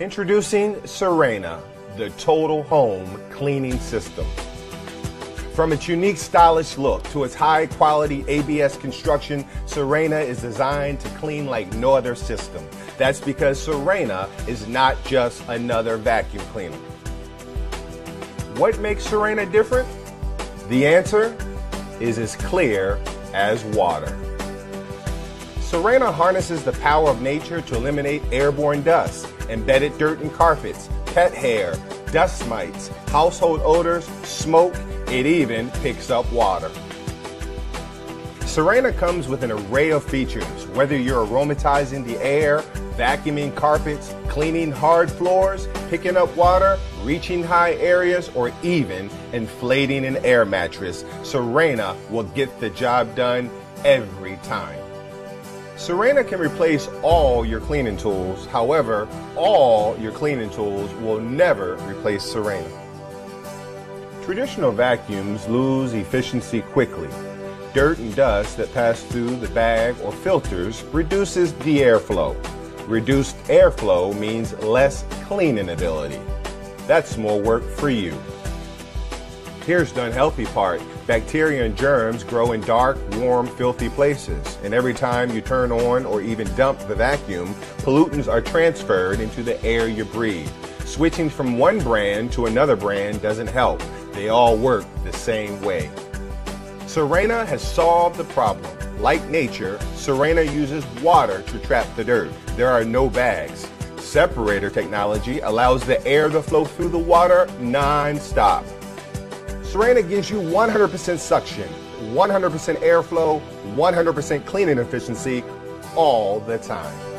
Introducing Sirena, the total home cleaning system. From its unique stylish look to its high quality ABS construction, Sirena is designed to clean like no other system. That's because Sirena is not just another vacuum cleaner. What makes Sirena different? The answer is as clear as water. Sirena harnesses the power of nature to eliminate airborne dust, embedded dirt and carpets, pet hair, dust mites, household odors, smoke, it even picks up water. Sirena comes with an array of features, whether you're aromatizing the air, vacuuming carpets, cleaning hard floors, picking up water, reaching high areas, or even inflating an air mattress. Sirena will get the job done every time. Sirena can replace all your cleaning tools. However, all your cleaning tools will never replace Sirena. Traditional vacuums lose efficiency quickly. Dirt and dust that pass through the bag or filters reduces the airflow. Reduced airflow means less cleaning ability. That's more work for you. Here's the unhealthy part. Bacteria and germs grow in dark, warm, filthy places. And every time you turn on or even dump the vacuum, pollutants are transferred into the air you breathe. Switching from one brand to another brand doesn't help. They all work the same way. Sirena has solved the problem. Like nature, Sirena uses water to trap the dirt. There are no bags. Separator technology allows the air to flow through the water non-stop. Sirena gives you 100% suction, 100% airflow, 100% cleaning efficiency all the time.